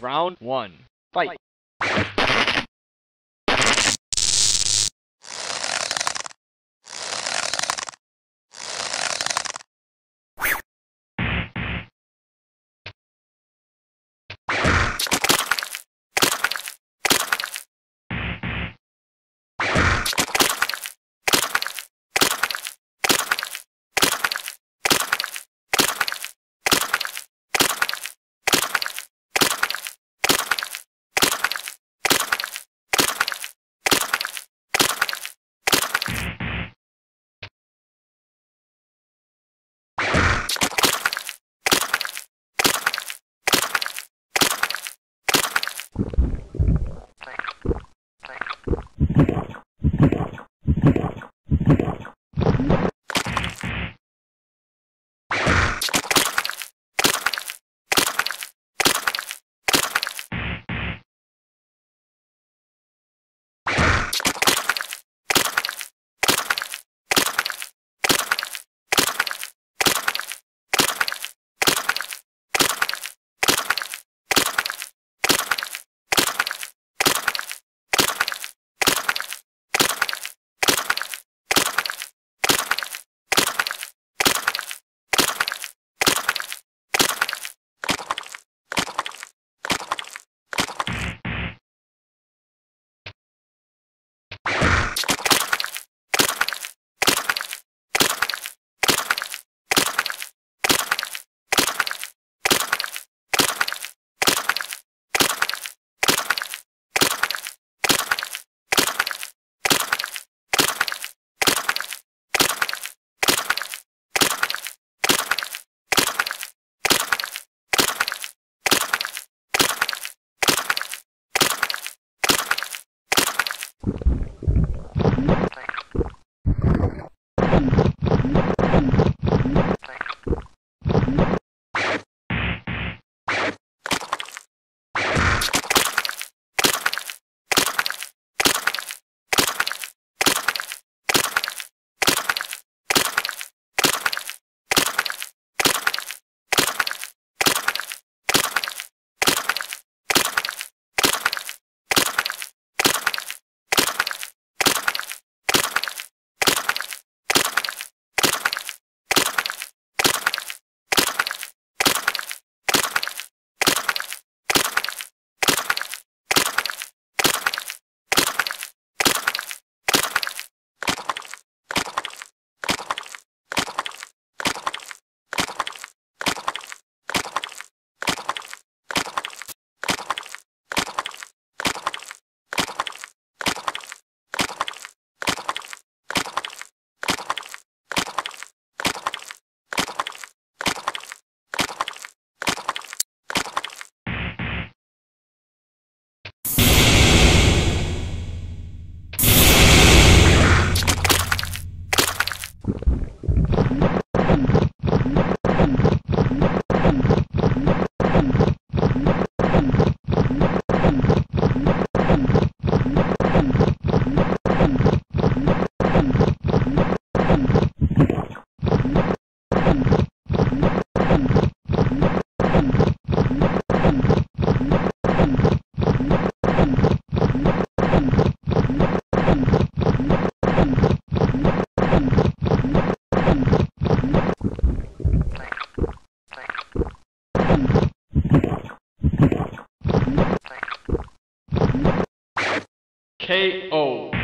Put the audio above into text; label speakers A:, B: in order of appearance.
A: Round one. Fight. KO.